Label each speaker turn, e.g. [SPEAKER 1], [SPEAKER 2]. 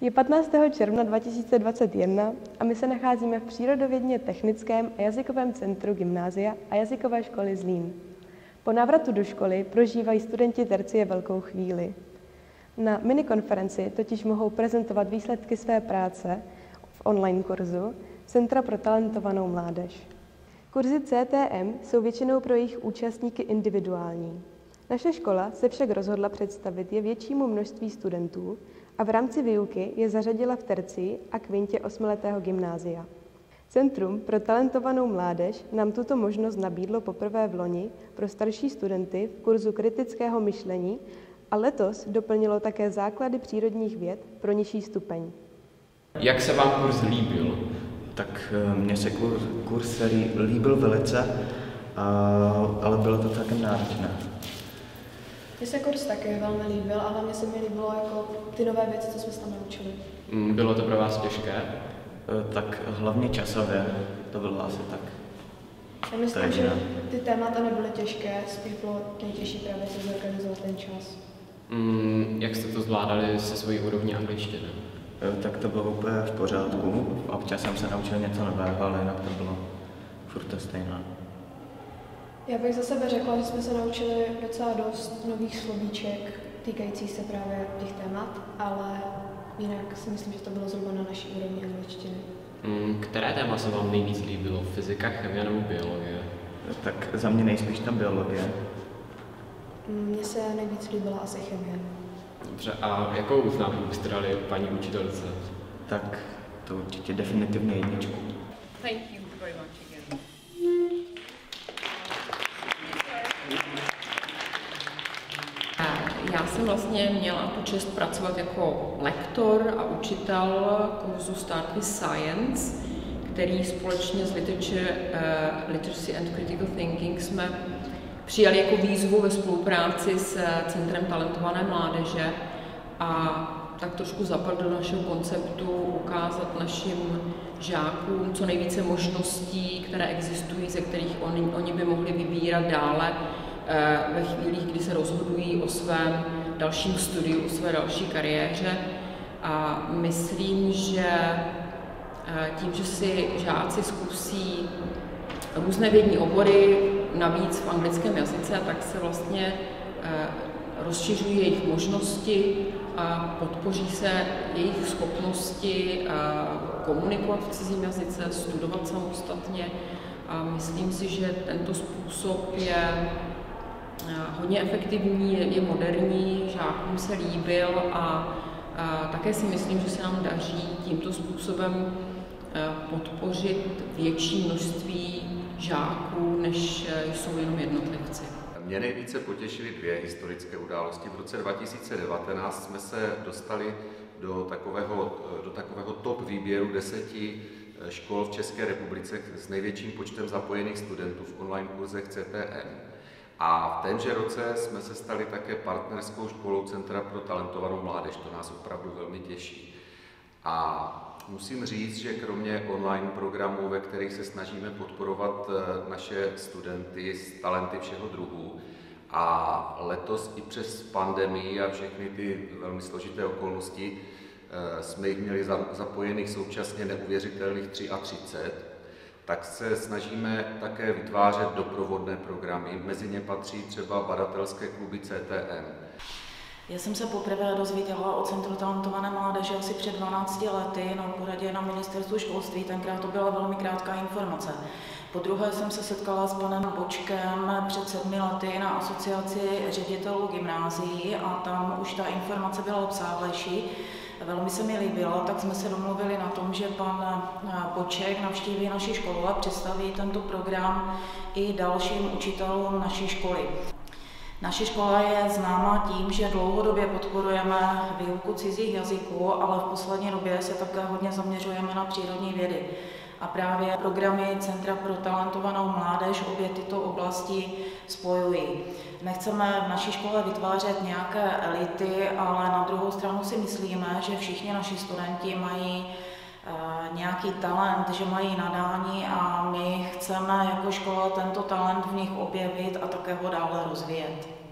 [SPEAKER 1] Je 15. června 2021 a my se nacházíme v přírodovědně technickém a jazykovém centru gymnázia a jazykové školy Zlín. Po návratu do školy prožívají studenti tercie velkou chvíli. Na minikonferenci totiž mohou prezentovat výsledky své práce v online kurzu Centra pro talentovanou mládež. Kurzy CTM jsou většinou pro jejich účastníky individuální. Naše škola se však rozhodla představit je většímu množství studentů a v rámci výuky je zařadila v terci a kvintě osmiletého gymnázia. Centrum pro talentovanou mládež nám tuto možnost nabídlo poprvé v loni pro starší studenty v kurzu kritického myšlení a letos doplnilo také základy přírodních věd pro nižší stupeň.
[SPEAKER 2] Jak se vám kurz líbil?
[SPEAKER 3] Tak eh, mně se kurz, kurz líbil velice, ale bylo to také náročné.
[SPEAKER 4] Mně se kurz také velmi líbil, ale mně se mi líbilo jako ty nové věci, co jsme se tam naučili.
[SPEAKER 2] Mm, bylo to pro vás těžké?
[SPEAKER 3] Eh, tak hlavně časově, to bylo asi tak.
[SPEAKER 4] Já myslím, že ty témata nebyly těžké, spíš bylo nejtěžší právě si zorganizovat ten čas.
[SPEAKER 2] Mm, jak jste to zvládali se svojí úrovní angličtiny?
[SPEAKER 3] Eh, tak to bylo úplně v pořádku. Občas jsem se naučil něco nového, ale jinak to bylo furt to stejné.
[SPEAKER 4] Já bych za sebe řekla, že jsme se naučili docela dost nových slovíček týkajících se právě těch témat, ale jinak si myslím, že to bylo zhruba na naší úrovni angličtiny.
[SPEAKER 2] Mm, které téma se vám nejvíc líbilo? Fyzika, chemie nebo biologie?
[SPEAKER 3] Tak za mě nejspíš ta biologie.
[SPEAKER 4] Mně se nejvíc líbila asi chemie.
[SPEAKER 2] Dobře, a jakou známku byste dali paní učitelce?
[SPEAKER 3] Tak to určitě definitivně jedničku.
[SPEAKER 5] Thank you very much again. Jsem vlastně měla tu čest pracovat jako lektor a učitel kurzu with Science, který společně s Literature, uh, Literacy and Critical Thinking jsme přijali jako výzvu ve spolupráci s Centrem talentované mládeže a tak trošku zapadl do našeho konceptu ukázat našim žákům co nejvíce možností, které existují, ze kterých oni, oni by mohli vybírat dále eh, ve chvílích, kdy se rozhodují o svém dalším studiu, o své další kariéře. A myslím, že eh, tím, že si žáci zkusí různé vědní obory, navíc v anglickém jazyce, tak se vlastně eh, rozšiřují jejich možnosti a podpoří se jejich schopnosti eh, komunikovat v cizím jazyce, studovat samostatně. A myslím si, že tento způsob je hodně efektivní, je moderní, žákům se líbil a také si myslím, že se nám daří tímto způsobem podpořit větší množství žáků, než jsou jenom jednotlivci.
[SPEAKER 6] Mě nejvíce potěšily dvě historické události. V roce 2019 jsme se dostali do takového, do takového top výběru deseti škol v České republice s největším počtem zapojených studentů v online kurzech CTM. A v témže roce jsme se stali také partnerskou školou Centra pro talentovanou mládež. To nás opravdu velmi těší. A Musím říct, že kromě online programů, ve kterých se snažíme podporovat eh, naše studenty s talenty všeho druhu, a letos i přes pandemii a všechny ty velmi složité okolnosti eh, jsme jich měli zapojených současně neuvěřitelných 33, tak se snažíme také vytvářet doprovodné programy. Mezi ně patří třeba badatelské kluby CTM.
[SPEAKER 7] Já jsem se poprvé dozvěděla o Centru talentované mládeže asi před 12 lety na poradě na ministerstvu školství. Tenkrát to byla velmi krátká informace. Po druhé jsem se setkala s panem Bočkem před sedmi lety na asociaci ředitelů gymnázií a tam už ta informace byla obsáhlejší. Velmi se mi líbila, tak jsme se domluvili na tom, že pan Boček navštíví naši školu a představí tento program i dalším učitelům naší školy. Naše škola je známá tím, že dlouhodobě podporujeme výuku cizích jazyků, ale v poslední době se také hodně zaměřujeme na přírodní vědy. A právě programy Centra pro talentovanou mládež obě tyto oblasti spojují. Nechceme v naší škole vytvářet nějaké elity, ale na druhou stranu si myslíme, že všichni naši studenti mají nějaký talent, že mají nadání a my chceme jako škola tento talent v nich objevit a také ho dále rozvíjet.